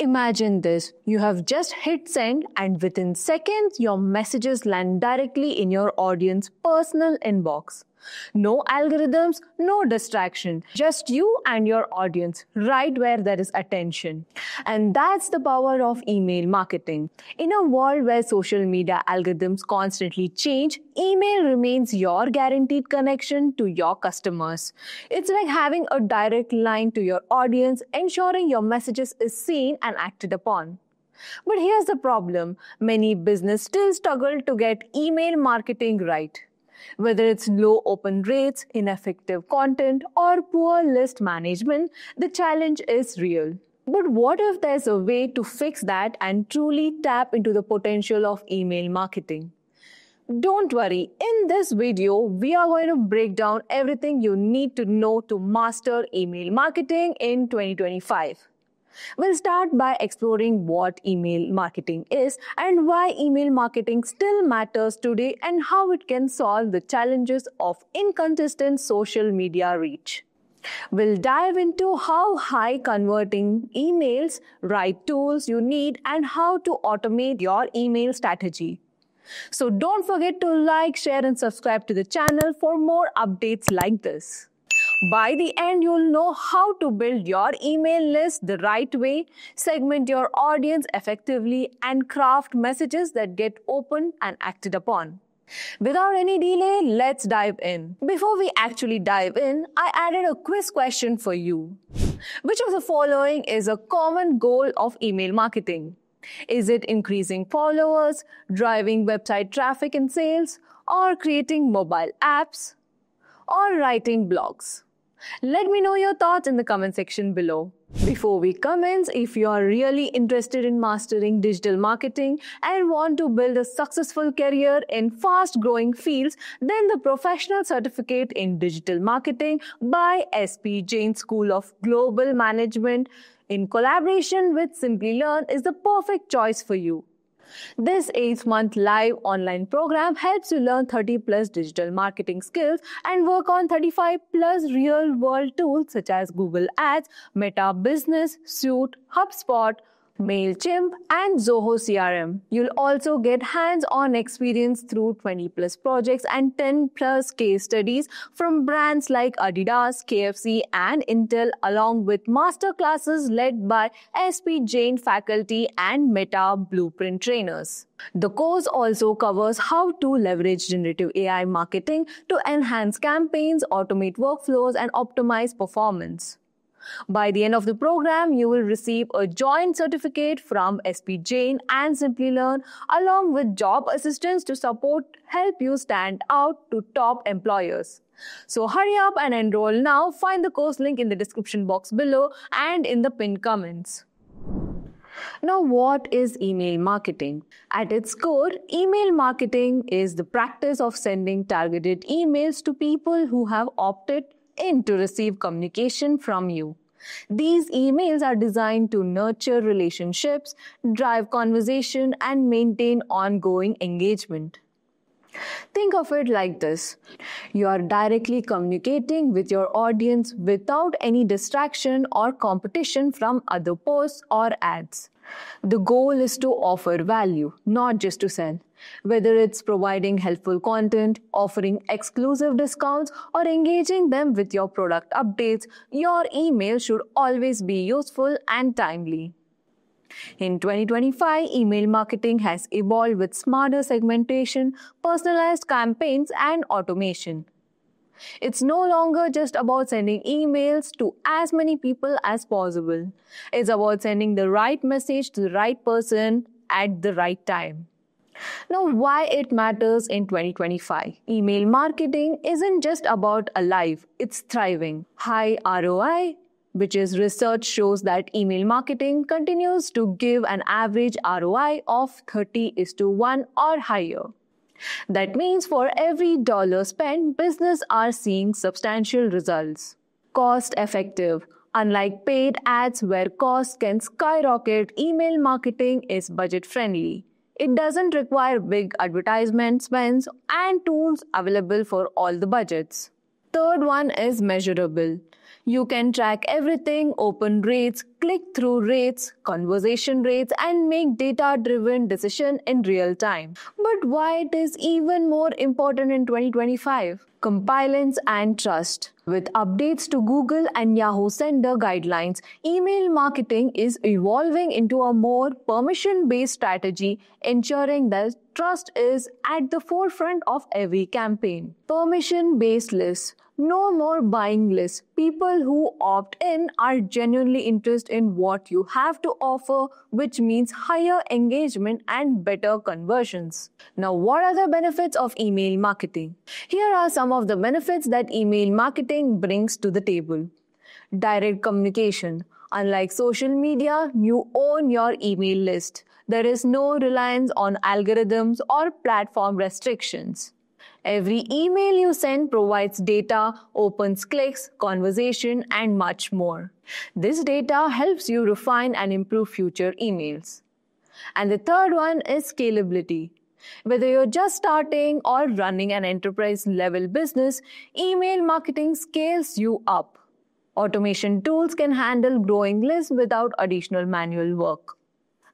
Imagine this you have just hit send, and within seconds, your messages land directly in your audience's personal inbox. No algorithms, no distraction, just you and your audience, right where there is attention. And that's the power of email marketing. In a world where social media algorithms constantly change, email remains your guaranteed connection to your customers. It's like having a direct line to your audience, ensuring your messages is seen and acted upon. But here's the problem many businesses still struggle to get email marketing right. Whether it's low open rates, ineffective content, or poor list management, the challenge is real. But what if there's a way to fix that and truly tap into the potential of email marketing? Don't worry, in this video, we are going to break down everything you need to know to master email marketing in 2025. We'll start by exploring what email marketing is and why email marketing still matters today and how it can solve the challenges of inconsistent social media reach. We'll dive into how high converting emails, right tools you need, and how to automate your email strategy. So don't forget to like, share, and subscribe to the channel for more updates like this. By the end, you'll know how to build your email list the right way, segment your audience effectively, and craft messages that get opened and acted upon. Without any delay, let's dive in. Before we actually dive in, I added a quiz question for you. Which of the following is a common goal of email marketing? Is it increasing followers, driving website traffic and sales, or creating mobile apps, or writing blogs? Let me know your thoughts in the comment section below. Before we commence, if you are really interested in mastering digital marketing and want to build a successful career in fast growing fields, then the Professional Certificate in Digital Marketing by SP Jain School of Global Management in collaboration with Simplilearn is the perfect choice for you. This 8 month live online program helps you learn 30 plus digital marketing skills and work on 35 plus real world tools such as Google Ads, Meta Business, Suite, HubSpot, MailChimp, and Zoho CRM. You'll also get hands on experience through 20 plus projects and 10 plus case studies from brands like Adidas, KFC, and Intel, along with master classes led by SP Jain faculty and Meta Blueprint trainers. The course also covers how to leverage generative AI marketing to enhance campaigns, automate workflows, and optimize performance. By the end of the program, you will receive a joint certificate from SP Jain and Simplilearn, along with job assistance to support help you stand out to top employers. So hurry up and enroll now. Find the course link in the description box below and in the pinned comments. Now, what is email marketing? At its core, email marketing is the practice of sending targeted emails to people who have opted in to receive communication from you. These emails are designed to nurture relationships, drive conversation, and maintain ongoing engagement. Think of it like this you are directly communicating with your audience without any distraction or competition from other posts or ads. The goal is to offer value, not just to sell. Whether it's providing helpful content, offering exclusive discounts, or engaging them with your product updates, your email should always be useful and timely. In 2025, email marketing has evolved with smarter segmentation, personalized campaigns, and automation. It's no longer just about sending emails to as many people as possible. It's about sending the right message to the right person at the right time. Now, why it matters in 2025? Email marketing isn't just about alive, it's thriving. High ROI, which is research shows that email marketing continues to give an average ROI of 30 is to 1 or higher. That means for every dollar spent, business are seeing substantial results. Cost effective. Unlike paid ads where costs can skyrocket, email marketing is budget friendly. It doesn't require big advertisement spends and tools available for all the budgets. Third one is measurable. You can track everything open rates, click through rates, conversation rates, and make data driven decision in real time. But why it is even more important in 2025? Compliance and trust. With updates to Google and Yahoo sender guidelines, email marketing is evolving into a more permission based strategy, ensuring that trust is at the forefront of every campaign. Permission based lists no more buying lists. People who opt in are genuinely interested in what you have to offer, which means higher engagement and better conversions. Now, what are the benefits of email marketing? Here are some of the benefits that email marketing brings to the table. Direct communication. Unlike social media, you own your email list. There is no reliance on algorithms or platform restrictions. Every email you send provides data, opens clicks, conversation, and much more. This data helps you refine and improve future emails. And the third one is scalability. Whether you're just starting or running an enterprise level business, email marketing scales you up. Automation tools can handle growing lists without additional manual work.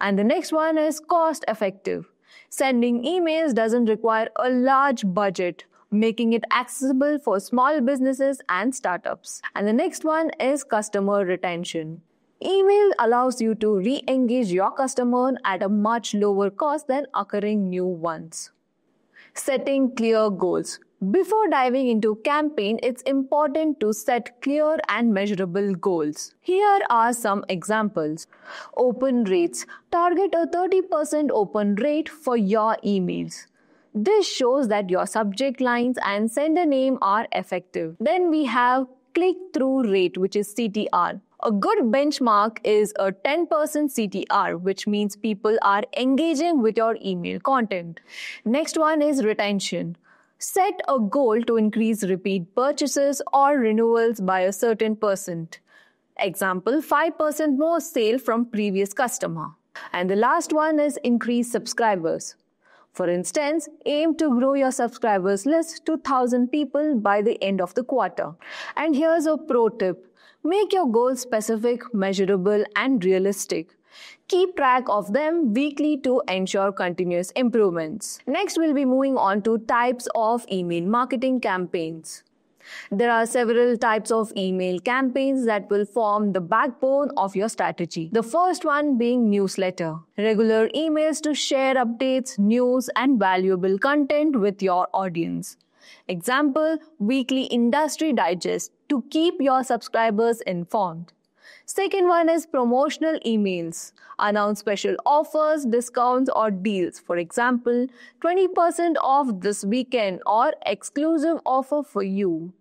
And the next one is cost effective. Sending emails doesn't require a large budget, making it accessible for small businesses and startups. And the next one is customer retention. Email allows you to re engage your customer at a much lower cost than acquiring new ones. Setting clear goals. Before diving into campaign, it's important to set clear and measurable goals. Here are some examples. Open rates. Target a 30% open rate for your emails. This shows that your subject lines and sender name are effective. Then we have click through rate, which is CTR. A good benchmark is a 10% CTR, which means people are engaging with your email content. Next one is retention. Set a goal to increase repeat purchases or renewals by a certain percent. Example 5% more sale from previous customer. And the last one is increase subscribers. For instance, aim to grow your subscribers list to 1000 people by the end of the quarter. And here's a pro tip. Make your goals specific, measurable, and realistic. Keep track of them weekly to ensure continuous improvements. Next, we'll be moving on to types of email marketing campaigns. There are several types of email campaigns that will form the backbone of your strategy. The first one being newsletter. Regular emails to share updates, news, and valuable content with your audience. Example, weekly industry digest to keep your subscribers informed. Second one is promotional emails. Announce special offers, discounts, or deals. For example, 20% off this weekend or exclusive offer for you.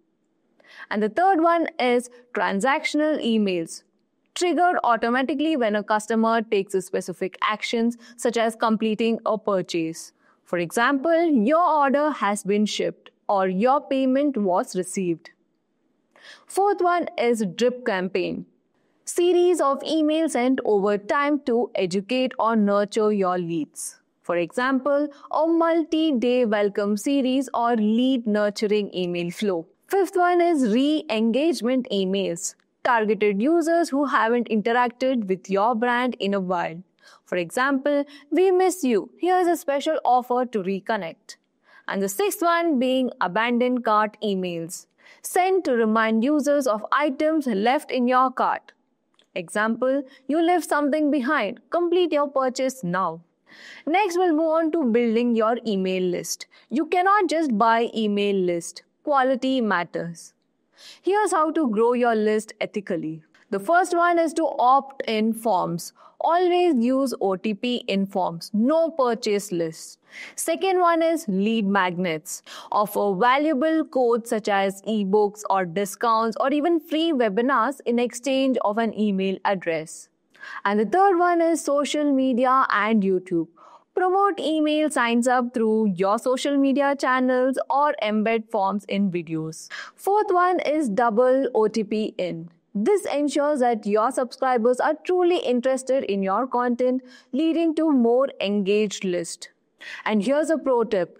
And the third one is transactional emails. Triggered automatically when a customer takes a specific actions such as completing a purchase. For example, your order has been shipped or your payment was received. Fourth one is drip campaign series of emails sent over time to educate or nurture your leads. For example, a multi day welcome series or lead nurturing email flow. Fifth one is re engagement emails, targeted users who haven't interacted with your brand in a while. For example, we miss you. Here's a special offer to reconnect. And the sixth one being abandoned cart emails, sent to remind users of items left in your cart. Example, you left something behind. Complete your purchase now. Next, we'll move on to building your email list. You cannot just buy email list. Quality matters. Here's how to grow your list ethically. The first one is to opt in forms. Always use OTP in forms, no purchase lists. Second one is lead magnets. Offer valuable codes such as ebooks or discounts or even free webinars in exchange of an email address. And the third one is social media and YouTube. Promote email signs up through your social media channels or embed forms in videos. Fourth one is double OTP in. This ensures that your subscribers are truly interested in your content, leading to more engaged list. And here's a pro tip.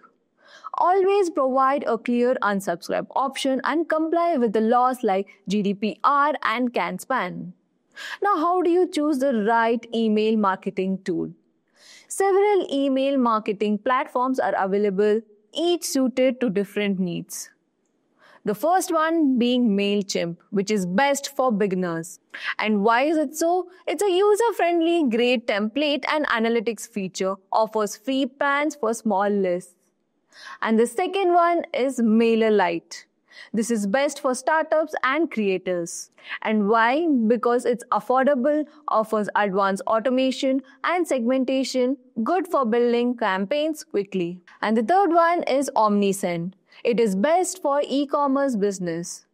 Always provide a clear unsubscribe option and comply with the laws like GDPR and CAN-SPAM. Now, how do you choose the right email marketing tool? Several email marketing platforms are available, each suited to different needs. The first one being MailChimp, which is best for beginners. And why is it so? It's a user friendly, great template and analytics feature, offers free plans for small lists. And the second one is MailerLite. This is best for startups and creators. And why? Because it's affordable, offers advanced automation and segmentation, good for building campaigns quickly. And the third one is Omnisend. It is best for e-commerce business.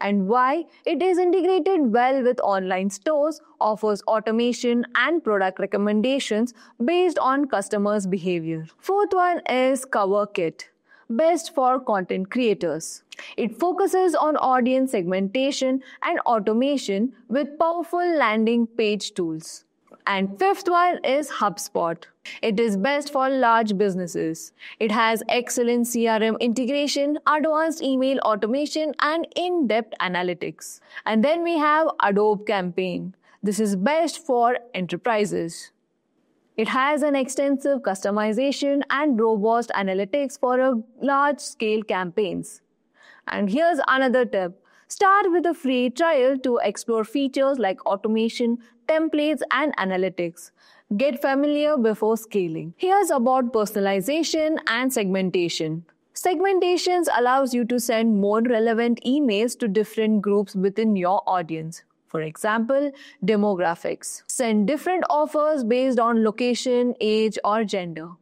And why? It is integrated well with online stores, offers automation and product recommendations based on customers' behavior. Fourth one is ConvertKit best for content creators. It focuses on audience segmentation and automation with powerful landing page tools. And fifth one is HubSpot. It is best for large businesses. It has excellent CRM integration, advanced email automation, and in depth analytics. And then we have Adobe Campaign. This is best for enterprises. It has an extensive customization and robust analytics for large scale campaigns. And here's another tip. Start with a free trial to explore features like automation, templates, and analytics. Get familiar before scaling. Here's about personalization and segmentation. Segmentations allows you to send more relevant emails to different groups within your audience. For example, demographics. Send different offers based on location, age, or gender.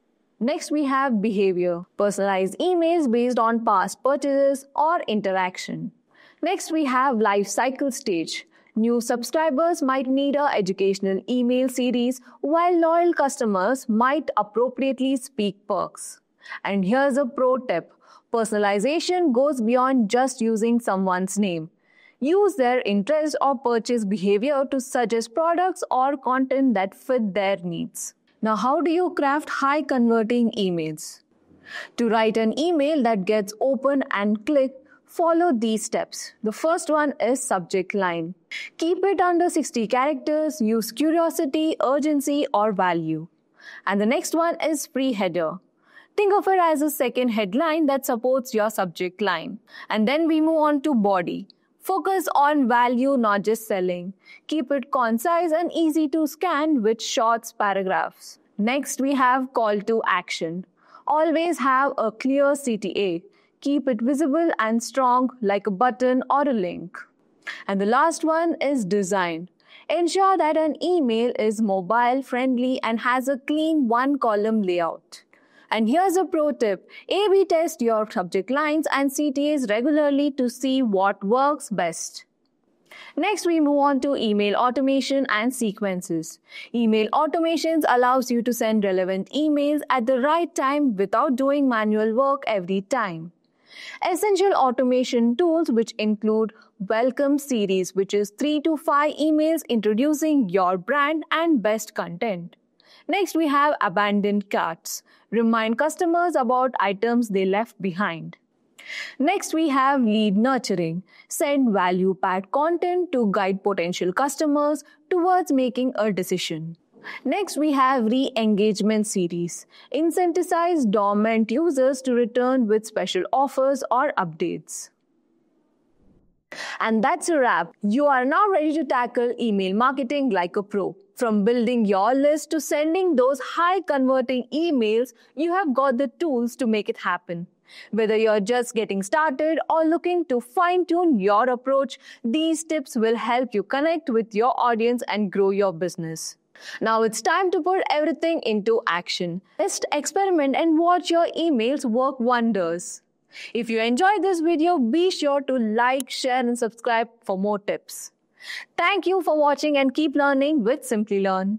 Next, we have behavior. Personalize emails based on past purchases or interaction. Next, we have life cycle stage. New subscribers might need a educational email series, while loyal customers might appropriately speak perks. And here's a pro tip. Personalization goes beyond just using someone's name. Use their interest or purchase behavior to suggest products or content that fit their needs. Now, how do you craft high converting emails? To write an email that gets open and clicked, follow these steps. The first one is subject line. Keep it under 60 characters, use curiosity, urgency, or value. And the next one is pre header. Think of it as a second headline that supports your subject line. And then we move on to body. Focus on value, not just selling. Keep it concise and easy to scan with short paragraphs. Next, we have call to action. Always have a clear CTA. Keep it visible and strong like a button or a link. And the last one is design. Ensure that an email is mobile friendly and has a clean one column layout. And here's a pro tip A B test your subject lines and CTAs regularly to see what works best. Next, we move on to email automation and sequences. Email automations allows you to send relevant emails at the right time without doing manual work every time. Essential automation tools, which include Welcome Series, which is 3 to 5 emails introducing your brand and best content. Next, we have abandoned carts. Remind customers about items they left behind. Next, we have lead nurturing. Send value packed content to guide potential customers towards making a decision. Next, we have re engagement series. Incentivize dormant users to return with special offers or updates. And that's a wrap. You are now ready to tackle email marketing like a pro. From building your list to sending those high converting emails, you have got the tools to make it happen. Whether you're just getting started or looking to fine tune your approach, these tips will help you connect with your audience and grow your business. Now it's time to put everything into action. Just experiment and watch your emails work wonders. If you enjoyed this video, be sure to like, share and subscribe for more tips. Thank you for watching and keep learning with Simplilearn.